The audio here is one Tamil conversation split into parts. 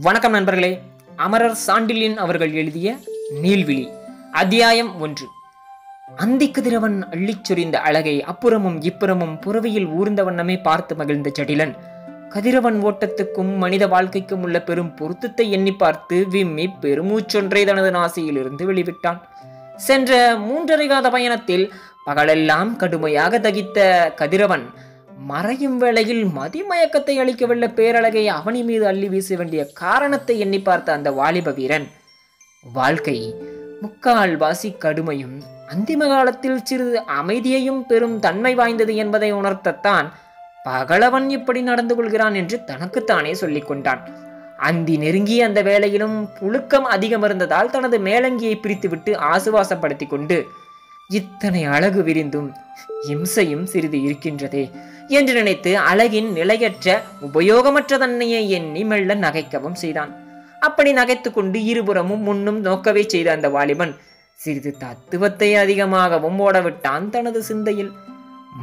வணக்கம் நண்பர்களே. அமரர் சாண்டிலின் அவர்கள் எழுதிய நீல்விழி அத்தியாயம் ஒன்று. அந்திக் கதிரவன் அள்ளிச் சொரிந்த அழகை அப்புறமும் இப்புறமும் புறவியில் ஊர்ந்த வண்ணமே பார்த்து மகிழ்ந்த ஜடிலன். கதிரவன் ஓட்டத்துக்கும் மனித வாழ்க்கைக்கும் உள்ள பெரும் பொருத்தத்தை எண்ணி பார்த்து விம்மி பெருமூச்சொன்றை தனது நாசியிலிருந்து வெளிவிட்டான். சென்ற மூன்றரை காத பயணத்தில் பகலெல்லாம் கடுமையாக தகித்த கதிரவன் மறையும் வேளையில் மதிமயக்கத்தை அளிக்கவல்ல பேரழகை அவனி மீது அள்ளி வீச வேண்டிய காரணத்தை எண்ணி பார்த்த அந்த வாலிப வீரன் வாழ்க்கை முக்கால் வாசி கடுமையும் அந்திம காலத்தில் சிறிது அமைதியையும் பெரும் தன்மை வாய்ந்தது என்பதை உணர்த்தத்தான் பகலவன் இப்படி நடந்து கொள்கிறான் என்று தனக்குத்தானே சொல்லிக் கொண்டான். அந்தி நெருங்கிய அந்த வேளையிலும் புழுக்கம் அதிகம் இருந்ததால் தனது மேலங்கியை பிரித்துவிட்டு ஆசுவாசப்படுத்தி கொண்டு இத்தனை அழகு விரிந்தும் இம்சையும் சிறிது இருக்கின்றதே என்று நினைத்து அழகின் நிலையற்ற உபயோகமற்ற தன்மையை எண்ணி மெல்ல நகைக்கவும் செய்தான். அப்படி நகைத்து கொண்டு இருபுறமும் முன்னும் நோக்கவே செய்த அந்த வாலிபன் சிறிது தத்துவத்தை அதிகமாகவும் ஓடவிட்டான் தனது சிந்தையில்.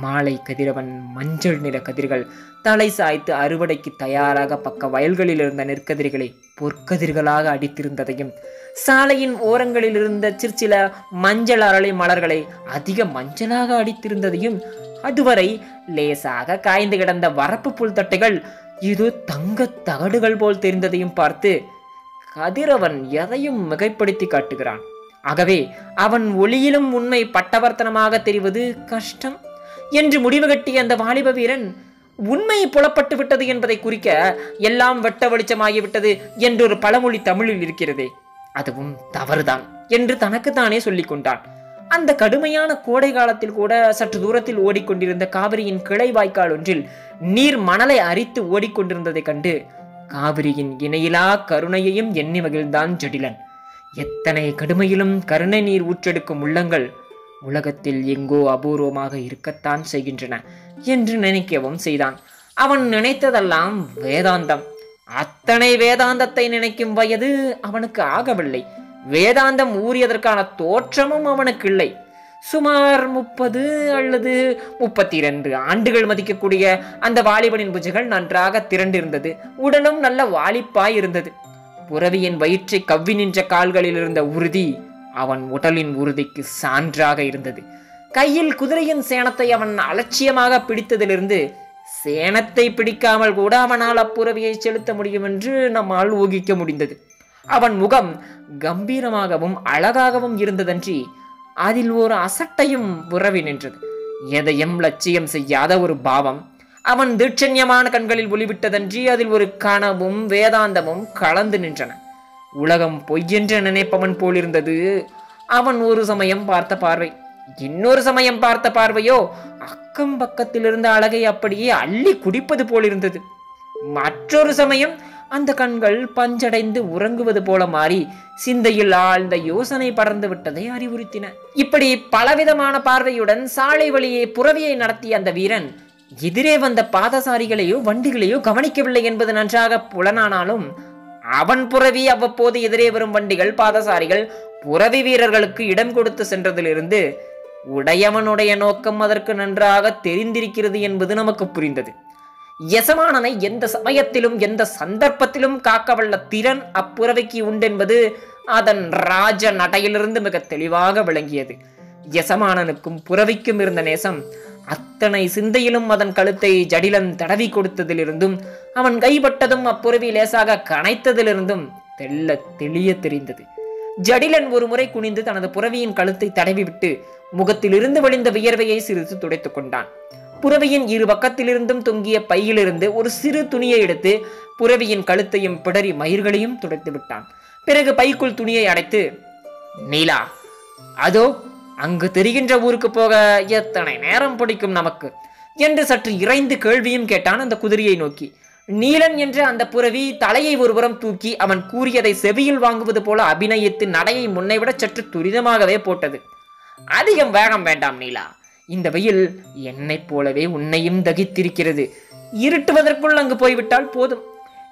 மாலை கதிரவன் மஞ்சள் நிற கதிர்கள் தலை சாய்த்து அறுவடைக்கு தயாராக பக்க வயல்களில் இருந்த நெற்கதிர்களை பொற்கதிர்களாக அடித்திருந்ததையும் சாலையின் ஓரங்களில் இருந்த சிற்சில மஞ்சள் அரளை மலர்களை அதிக மஞ்சளாக அடித்திருந்ததையும் அதுவரை லேசாக காய்ந்து கிடந்த வரப்பு புல் தட்டைகள் இது தங்கத் தகடுகள் போல் தெரிந்ததையும் பார்த்து கதிரவன் எதையும் மிகைப்படுத்தி காட்டுகிறான். ஆகவே அவன் ஒளியிலும் உண்மை பட்டவர்த்தனமாக தெரிவது கஷ்டம். என்று முடிவு கட்டிய அந்த வாலிப வீரன் உண்மை புலப்பட்டு விட்டது என்பதை குறிக்க எல்லாம் வெட்ட வெளிச்சமாகிவிட்டது என்றொரு பழமொழி தமிழில் இருக்கிறதே. அதுவும் தவறுதான் என்று தனக்குத்தானே சொல்லிக் கொண்டான். அந்த கடுமையான கோடை காலத்தில் கூட சற்று தூரத்தில் ஓடிக்கொண்டிருந்த காவிரியின் கிளை வாய்க்கால் ஒன்றில் நீர் மணலை அரித்து ஓடிக்கொண்டிருந்ததைக் கண்டு காவிரியின் இணையிலா கருணையையும் எண்ணி மகிழ்ந்தான் ஜடிலன். எத்தனை கடுமையிலும் கருணை நீர் ஊற்றெடுக்கும் உள்ளங்கள் உலகத்தில் எங்கோ அபூர்வமாக இருக்கத்தான் செய்கின்றன என்று நினைக்கவும் செய்தான். அவன் நினைத்ததெல்லாம் வேதாந்தம். அத்தனை வேதாந்தத்தை நினைக்கும் வயது அவனுக்கு ஆகவில்லை. வேதாந்தம் ஊறியதற்கான தோற்றமும் அவனுக்கு இல்லை. சுமார் முப்பது அல்லது முப்பத்தி இரண்டு ஆண்டுகள் மதிக்கக்கூடிய அந்த வாலிபனின் புஜைகள் நன்றாக திரண்டிருந்தது. உடனும் நல்ல வாலிப்பாய் இருந்தது. புறவியின் வயிற்றை கவ்வி நின்ற கால்களில் இருந்த உறுதி அவன் உடலின் உறுதிக்கு சான்றாக இருந்தது. கையில் குதிரையின் சேணத்தை அவன் அலட்சியமாக பிடித்ததிலிருந்து சேனத்தை பிடிக்காமல் கூட அவனால் அப்புறவியை செலுத்த முடியும் என்று நம்மால் ஊகிக்க முடிந்தது. அவன் முகம் கம்பீரமாகவும் அழகாகவும் இருந்ததன்றி அதில் ஒரு அசட்டையும் உறவி நின்றது. எதையும் லட்சியம் செய்யாத ஒரு பாவம். அவன் தீட்சண்யமான கண்களில் ஒளிவிட்டதன்றி அதில் ஒரு கனவும் வேதாந்தமும் கலந்து நின்றன. உலகம் பொய்யென்று நினைப்பவன் போலிருந்தது. அவன் ஒரு சமயம் பார்த்த பார்வை. இன்னொரு சமயம் பார்த்த பார்வையோ அக்கம் பக்கத்தில் இருந்த அழகை அப்படியே அள்ளி குடிப்பது போலிருந்தது. மற்றொரு சமயம் அந்த கண்கள் பஞ்சடைந்து உறங்குவது போல மாறி சிந்தையில் ஆழ்ந்த யோசனை படர்ந்து விட்டதை அறிவுறுத்தின. இப்படி பலவிதமான பார்வையுடன் சாலை வழியே புறவியை நடத்திய அந்த வீரன் எதிரே வந்த பாதசாரிகளையோ வண்டிகளையோ கவனிக்கவில்லை என்பது நன்றாக புலனானாலும் அவன் புறவி அவ்வப்போது எதிரே வரும் வண்டிகள் பாதசாரிகள் புறவி வீரர்களுக்கு இடம் கொடுத்து சென்றதிலிருந்து உடையவனுடைய நோக்கம் அதற்கு நன்றாக தெரிந்திருக்கிறது என்பது நமக்கு புரிந்தது. எசமானனை எந்த சமயத்திலும் எந்த சந்தர்ப்பத்திலும் காக்கவல்ல திறன் அப்புறவைக்கு உண்டென்பது அதன் ராஜ நடையிலிருந்து மிக தெளிவாக விளங்கியது. எசமானனுக்கும் புறவிக்கும் இருந்த நேசம் அத்தனை சிந்தையிலும் அதன் கழுத்தை ஜடிலன் தடவி கொடுத்ததிலிருந்தும் அவன் கைப்பட்டதும் அப்புறவி லேசாக கனைத்ததிலிருந்தும் தெல்ல தெளிய தெரிந்தது. ஜடிலன் ஒரு முறை குனிந்து தனது புறவியின் கழுத்தை தடவிவிட்டு முகத்திலிருந்து வழிந்த வியர்வையை சிறிது துடைத்துக் கொண்டான். புறவியின் இரு பக்கத்திலிருந்தும் தொங்கிய பையிலிருந்து ஒரு சிறு துணியை எடுத்து புறவியின் கழுத்தையும் பிடரி மயிர்களையும் துடைத்து விட்டான். பிறகு பைக்குள் துணியை அடைத்து நீலா அதோ அங்கு தெரிகின்ற ஊருக்கு போக எத்தனை நேரம் பிடிக்கும் நமக்கு? என்று சற்று இறைந்து கேள்வியும் கேட்டான் அந்த குதிரையை நோக்கி. நீலன் என்ற அந்த புறவி தலையை ஒருபுறம் தூக்கி அவன் கூறியதை செவியில் வாங்குவது போல அபிநயித்து நடையை முன்னைவிட சற்று துரிதமாகவே போட்டது. அதிகம் வேகம் வேண்டாம் நீலா. இந்த வெயில் என்னைப் போலவே உன்னையும் தகித்திருக்கிறது. இருட்டுவதற்குள் அங்கு போய்விட்டால் போதும்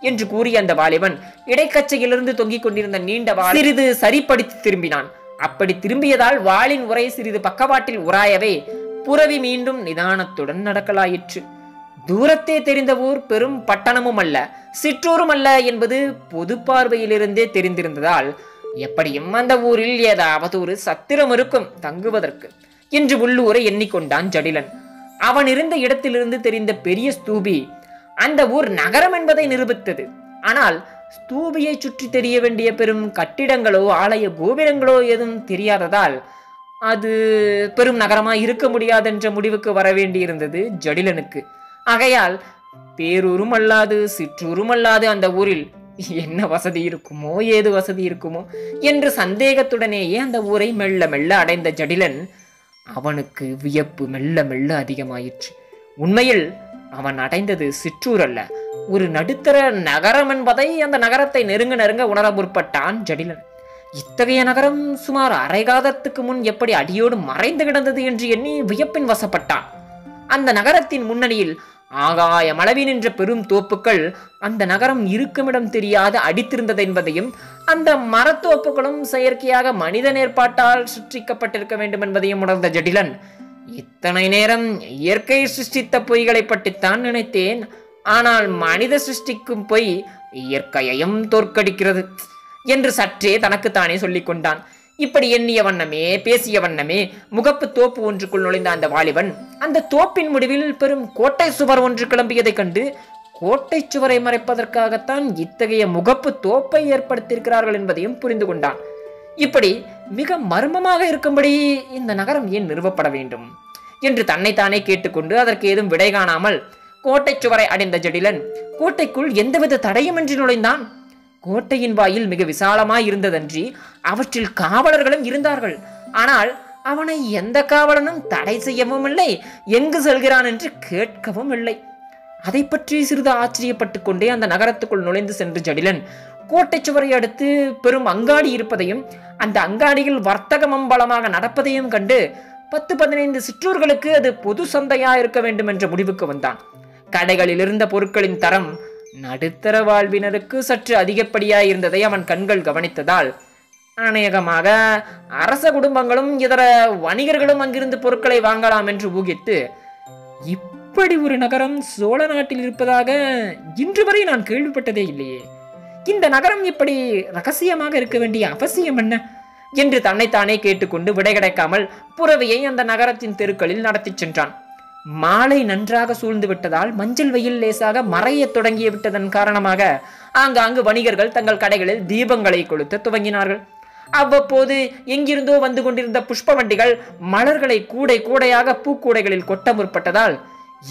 என்று கூறிய அந்த வாலிபன் இடைக்கச்சையிலிருந்து தொங்கிக் கொண்டிருந்த நீண்ட வால் சிறிது சரிப்படுத்தி திரும்பினான். அப்படி திரும்பியதால் வாளின் உரை சிறிது பக்கவாட்டில் உராயவே புறவி மீண்டும் நிதானத்துடன் நடக்கலாயிற்று. தூரத்தே தெரிந்த ஊர் பெரும் பட்டணமும் அல்ல சிற்றூரும் அல்ல என்பது பொது பார்வையிலிருந்தே தெரிந்திருந்ததால் எப்படியும் அந்த ஊரில் ஏதாவது ஒரு சத்திரம் இருக்கும் தங்குவதற்கு. என்று உள்ளூரை எண்ணிக்கொண்டான் ஜடிலன். அவன் இருந்த இடத்திலிருந்து தெரிந்த பெரிய ஸ்தூபி அந்த ஊர் நகரம் என்பதை நிரூபித்தது. ஆனால் ஸ்தூபியை சுற்றி தெரிய வேண்டிய பெரும் கட்டிடங்களோ ஆலய கோபுரங்களோ எதுவும் தெரியாததால் அது பெரும் நகரமாய் இருக்க முடியாதென்ற முடிவுக்கு வர வேண்டியிருந்தது ஜடிலனுக்கு. ஆகையால் பேரூரும் அல்லாது சிற்றூரும் அல்லாது அந்த ஊரில் என்ன வசதி இருக்குமோ ஏது வசதி இருக்குமோ என்று சந்தேகத்துடனேயே அந்த ஊரை மெல்ல மெல்ல அடைந்த ஜடிலன் அவனுக்கு வியப்பு மெல்ல மெல்ல அதிகமாயிற்று. உண்மையில் அவன் அடைந்தது சிற்றூர் அல்ல ஒரு நடுத்தர நகரம் என்பதை அந்த நகரத்தை நெருங்க நெருங்க உணர முற்பட்டான் ஜடிலன். இத்தகைய நகரம் சுமார் அரைகாதத்துக்கு முன் எப்படி அடியோடு மறைந்து கிடந்தது என்று எண்ணி வியப்பின் வசப்பட்டான். அந்த நகரத்தின் முன்னணியில் ஆகாயமளவி நின்ற பெரும் தோப்புக்கள் அந்த நகரம் இருக்குமிடம் தெரியாது அடித்திருந்தது என்பதையும் அந்த மரத்தோப்புகளும் செயற்கையாக மனித ஏற்பாட்டால் சுற்றிக்கப்பட்டிருக்க வேண்டும் என்பதையும் உணர்ந்த ஜடிலன் இத்தனை நேரம் இயற்கை சிருஷ்டித்த பொய்களை பற்றித்தான் நினைத்தேன். ஆனால் மனித சிருஷ்டிக்கும் பொய் இயற்கையையும் தோற்கடிக்கிறது என்று சற்றே தனக்குத்தானே சொல்லிக் கொண்டான் இப்படி எண்ணிய வண்ணமே பேசிய வண்ணமே முகப்பு தோப்பு ஒன்றுக்குள் நுழைந்த அந்த வாலிபன் அந்த தோப்பின் முடிவில் பெரும் கோட்டை சுவர் ஒன்று கிளம்பியதைக் கண்டு கோட்டை சுவரை மறைப்பதற்காகத்தான் இத்தகைய முகப்பு தோப்பை ஏற்படுத்தியிருக்கிறார்கள் என்பதையும் புரிந்து கொண்டான். இப்படி மிக மர்மமாக இருக்கும்படி இந்த நகரம் ஏன் நிறுவப்பட வேண்டும்? என்று தன்னைத்தானே கேட்டுக்கொண்டு அதற்கு ஏதும் விடை காணாமல் கோட்டை சுவரை அடைந்த ஜடிலன் கோட்டைக்குள் எந்தவித தடையுமின்றி நுழைந்தான். கோட்டையின் வாயில் மிக விசாலமாய் இருந்ததன்றி அவற்றில் காவலர்களும் இருந்தார்கள். ஆனால் அவனை எந்த காவலனும் தடை செய்யவும் இல்லை எங்கு செல்கிறான் என்று கேட்கவும் இல்லை. அதை பற்றி சிறிது ஆச்சரியப்பட்டு கொண்டே அந்த நகரத்துக்குள் நுழைந்து சென்று ஜடிலன் கோட்டை சுவரை அடுத்து பெரும் அங்காடி இருப்பதையும் அந்த அங்காடியில் வர்த்தகமும் பலமாக நடப்பதையும் கண்டு பத்து பதினைந்து சிற்றூர்களுக்கு அது பொது சந்தையா இருக்க வேண்டும் என்ற முடிவுக்கு வந்தான். கடைகளில் இருந்த பொருட்களின் தரம் நடுத்தர வாழ்வினருக்கு சற்று அதிகப்படியாய் இருந்ததை அவன் கண்கள் கவனித்ததால் அநேகமாக அரச குடும்பங்களும் இதர வணிகர்களும் அங்கிருந்து பொருட்களை வாங்கலாம் என்று ஊகித்து இப்படி ஒரு நகரம் சோழ நாட்டில் இருப்பதாக இன்று வரை நான் கேள்விப்பட்டதே இல்லையே. இந்த நகரம் இப்படி ரகசியமாக இருக்க வேண்டிய அவசியம் என்ன? என்று தன்னைத்தானே கேட்டுக்கொண்டு விடை கிடைக்காமல் புறவியை அந்த நகரத்தின் தெருக்களில் நடத்திச் சென்றான். மாலை நன்றாக சூழ்ந்து விட்டதால் மஞ்சள் வெயில் லேசாக மறையத் தொடங்கி விட்டதன் காரணமாக ஆங்காங்கு வணிகர்கள் தங்கள் கடைகளில் தீபங்களை கொளுத்த துவங்கினார்கள். அவ்வப்போது எங்கிருந்தோ வந்து கொண்டிருந்த புஷ்ப வண்டிகள் மலர்களை கூடை கூடையாக பூக்கூடைகளில் கொட்ட முற்பட்டதால்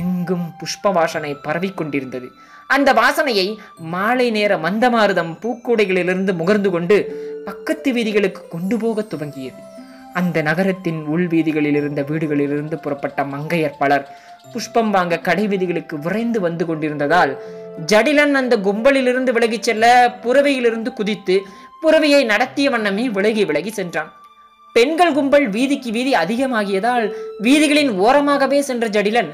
எங்கும் புஷ்ப வாசனை பரவிக் கொண்டிருந்தது. அந்த வாசனையை மாலை நேர மந்தமாருதம் பூக்கூடைகளிலிருந்து முகர்ந்து கொண்டு பக்கத்து வீதிகளுக்கு கொண்டு போக துவங்கியது. அந்த நகரத்தின் உள் வீதிகளில் இருந்த வீடுகளிலிருந்து புறப்பட்ட மங்கையர் பலர் புஷ்பம் வாங்க கடை வீதிகளுக்கு விரைந்து வந்து கொண்டிருந்ததால் ஜடிலன் அந்த கும்பலிலிருந்து விலகிச் செல்ல புறவையிலிருந்து குதித்து புறவையை நடத்திய வண்ணமே விலகி விலகி சென்றான். பெண்கள் கும்பல் வீதிக்கு வீதி அதிகமாகியதால் வீதிகளின் ஓரமாகவே சென்ற ஜடிலன்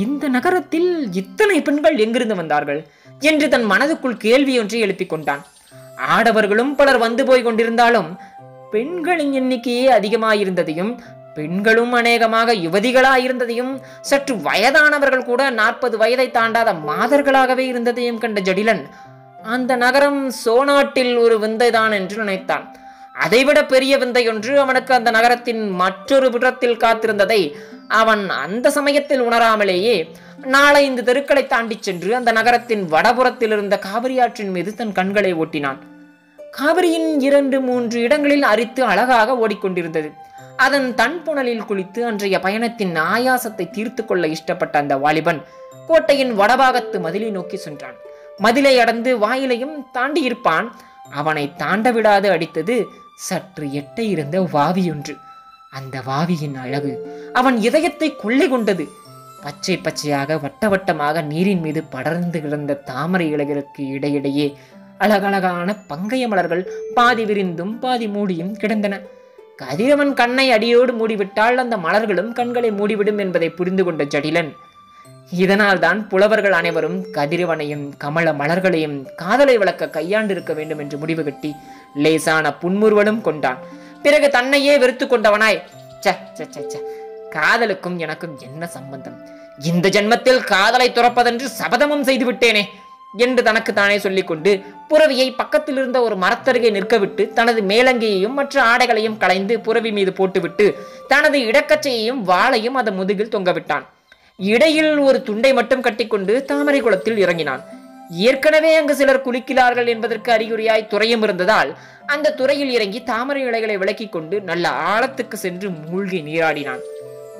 இந்த நகரத்தில் இத்தனை பெண்கள் எங்கிருந்து வந்தார்கள்? என்று தன் மனதுக்குள் கேள்வி ஒன்றை எழுப்பிக் கொண்டான். ஆடவர்களும் பலர் வந்து போய் கொண்டிருந்தாலும் பெண்களின் எண்ணிக்கையே அதிகமாயிருந்ததையும் பெண்களும் அநேகமாக யுவதிகளாயிருந்ததையும் சற்று வயதானவர்கள் கூட நாற்பது வயதை தாண்டாத மாதர்களாகவே இருந்ததையும் கண்ட ஜடிலன் அந்த நகரம் சோநாட்டில் ஒரு விந்தைதான் என்று நினைத்தான். அதைவிட பெரிய விந்தை ஒன்று அவனுக்கு அந்த நகரத்தின் மற்றொரு புறத்தில் காத்திருந்ததை அவன் அந்த சமயத்தில் உணராமலேயே நாளை இந்த தெருக்களை தாண்டிச் சென்று அந்த நகரத்தின் வடபுறத்தில் இருந்த காவிரி ஆற்றின் மீது தன் கண்களை ஓட்டினான். காவிரியின் இரண்டு மூன்று இடங்களில் அரித்து அழகாக ஓடிக்கொண்டிருந்தது. அதன் தன்புணலில் குளித்து அன்றைய பயணத்தின் ஆயாசத்தை தீர்த்து கொள்ள இஷ்டப்பட்ட அந்த வாலிபன் கோட்டையின் வடபாகத்து மதிலை நோக்கி சென்றான். மதிலை அடந்து வாயிலையும் தாண்டி இருப்பான் அவனை தாண்ட விடாது அடித்தது சற்று எட்ட இருந்த வாவியொன்று. அந்த வாவியின் அழகு அவன் இதயத்தை கொள்ளை கொண்டது. பச்சை பச்சையாக வட்ட வட்டமாக நீரின் மீது படர்ந்து கிடந்த தாமரை இலைகளுக்கு இடையிடையே அழகழகான பங்கைய மலர்கள் பாதி விரிந்தும் பாதி மூடியும் கிடந்தன. கதிரவன் கண்ணை அடியோடு மூடிவிட்டால் அந்த மலர்களும் கண்களை மூடிவிடும் என்பதை புரிந்து கொண்ட ஜடிலன். இதனால்தான் புலவர்கள் அனைவரும் கதிரவனையும் கமல மலர்களையும் காதலை வளர்க்க கையாண்டிருக்க வேண்டும் என்று முடிவு கட்டி லேசான புன்முறுவலும் கொண்டான். பிறகு தன்னையே வெறுத்து கொண்டவனாய் ச ச ச காதலுக்கும் எனக்கும் என்ன சம்பந்தம்? இந்த ஜென்மத்தில் காதலை துறப்பதென்று சபதமும் செய்து விட்டேனே என்று தனக்கு தானே சொல்லிக்கொண்டு புறவியை பக்கத்தில் இருந்த ஒரு மரத்தருகே நிற்கவிட்டு தனது மேலங்கியையும் மற்ற ஆடைகளையும் களைந்து புறவி மீது போட்டுவிட்டு தனது இடக்கச்சையையும் வாளையும் அதன் முதுகில் தொங்கவிட்டான் இடையில் ஒரு துண்டை மட்டும் கட்டிக்கொண்டு தாமரை குளத்தில் இறங்கினான். ஏற்கனவே அங்கு சிலர் குளிக்கிறார்கள் என்பதற்கு அறிகுறியாய் துறையும் இருந்ததால் அந்த துறையில் இறங்கி தாமரை இலைகளை விளக்கிக் கொண்டு நல்ல ஆழத்துக்கு சென்று மூழ்கி நீராடினான்.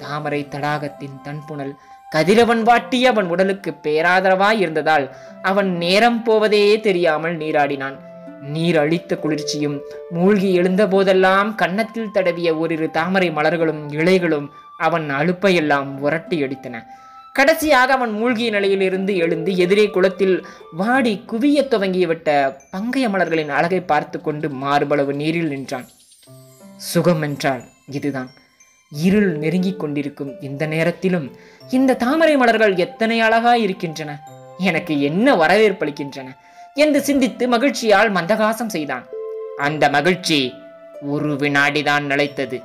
தாமரை தடாகத்தின் தன்புணல் கதிரவன் வாட்டி அவன் உடலுக்கு பேராதரவாய் இருந்ததால் அவன் நேரம் போவதே தெரியாமல் நீராடினான். நீர் அழித்த குளிர்ச்சியும் மூழ்கி எழுந்த போதெல்லாம் கன்னத்தில் தடவிய ஓரிரு தாமரை மலர்களும் இலைகளும் அவன் அழுப்பையெல்லாம் உரட்டி அடித்தன. கடைசியாக அவன் மூழ்கிய நிலையிலிருந்து எழுந்து எதிரே குளத்தில் வாடி குவியத் துவங்கிவிட்ட பங்கைய மலர்களின் அழகை பார்த்து கொண்டு மார்பளவு நீரில் நின்றான். சுகம் என்றால் இதுதான். இருள் நெருங்கிக் கொண்டிருக்கும் இந்த நேரத்திலும் இந்த தாமரை மலர்கள் எத்தனை அழகாய் இருக்கின்றன. எனக்கு என்ன வரவேற்பளிக்கின்றன என்று சிந்தித்து மகிழ்ச்சியால் மந்தகாசம் செய்தான். அந்த மகிழ்ச்சி ஒரு வினாடிதான் நிலைத்தது.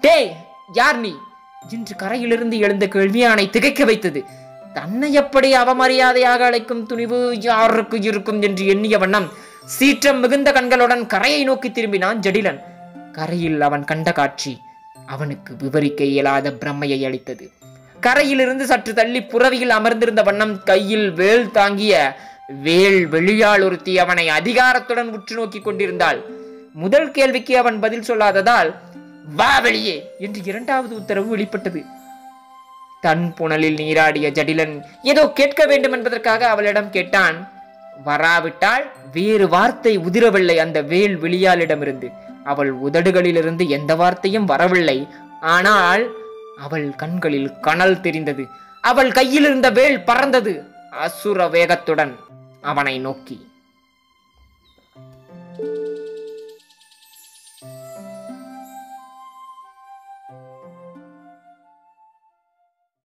டேய் யார் நீ? என்று கரையிலிருந்து எழுந்த கேள்வி அவனை திகைக்க வைத்தது. தன்னை எப்படி அவமரியாதையாக அழைக்கும் துணிவு யாருக்கு இருக்கும்? என்று எண்ணிய வண்ணம் சீற்றம் மிகுந்த கண்களுடன் கரையை நோக்கி திரும்பினான் ஜடிலன். கரையில் அவன் கண்ட காட்சி அவனுக்கு விவரிக்க இயலாத பிரம்மையை அளித்தது. கரையிலிருந்து சற்று தள்ளி புறவியில் அமர்ந்திருந்த வண்ணம் கையில் வேல் தாங்கிய வேல் வெளியால் ஒருத்தி அவனை அதிகாரத்துடன் உற்று நோக்கி கொண்டிருந்தாள். முதல் கேள்விக்கு அவன் பதில் சொல்லாததால் வா வெளியே என்று இரண்டாவது உத்தரவு வெளிப்பட்டது. தன் புனலில் நீராடிய ஜடிலன் ஏதோ கேட்க வேண்டும் என்பதற்காக அவளிடம் கேட்டான். வராவிட்டால் வேறு வார்த்தை உதிரவில்லை அந்த வேல் விழியாளிடமிருந்து. அவள் உதடுகளிலிருந்து எந்த வார்த்தையும் வரவில்லை. ஆனால் அவள் கண்களில் கனல் தெரிந்தது. அவள் கையில் இருந்த வேல் பறந்தது. அசுர வேகத்துடன் அவனை நோக்கி.